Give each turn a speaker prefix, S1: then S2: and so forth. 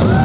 S1: Oh.